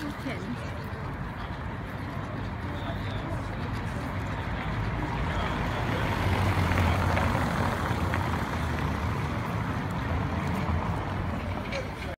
pumpkin.